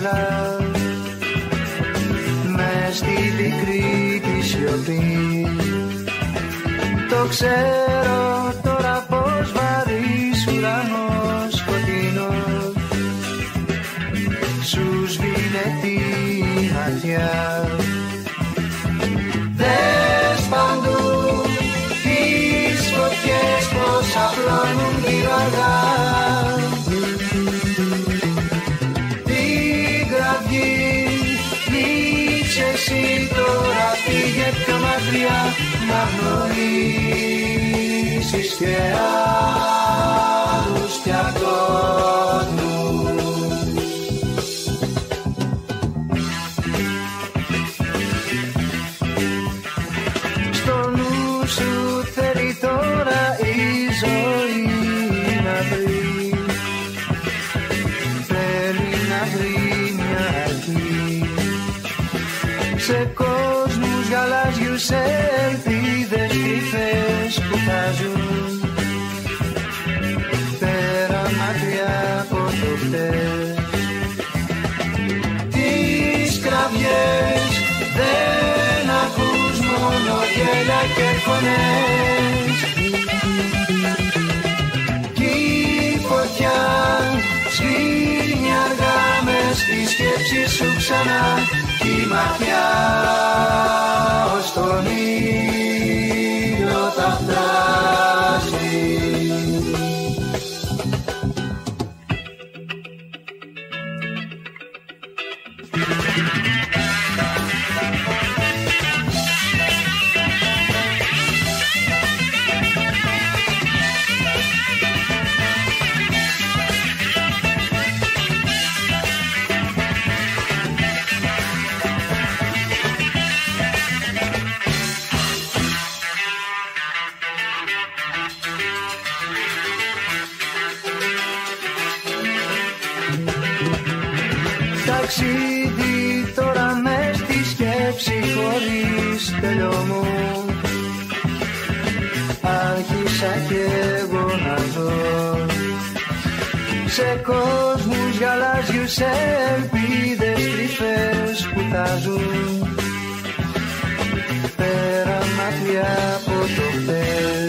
ήλιος γελά Μες στη πικρή της σιωπή. Το ξέρω τώρα πως βαρύς ουρανός σκοτεινός. Σου σβήνε τη ματιά. Δες παντού τις φωτιές πως απλώνουν γύρω αργά πιο μακριά να γνωρίσεις και άλλους πια κόσμους Στο νου σου θέλει τώρα η ζωή να βρει. Θέλει να βρει μια αρχή. Σε κόσμους γαλάζιους σε ελπίδες κρυφές που θα ζουν. Πέρα μακριά από το χτες. Τις κραυγές δεν ακούς μόνο γέλια και φωνές. Κι η φωτιά σβήνει αργά μες στη σκέψη σου ξανά Κι η ματιά ως τον ήλιο τα φτάσει Ταξίδι τώρα με στη σκέψη χωρίς τελειωμό Άρχισα κι εγώ να ζω Σε κόσμους γαλάζιους σε ελπίδες κρυφές που τάζουν Πέρα μακριά από το χθες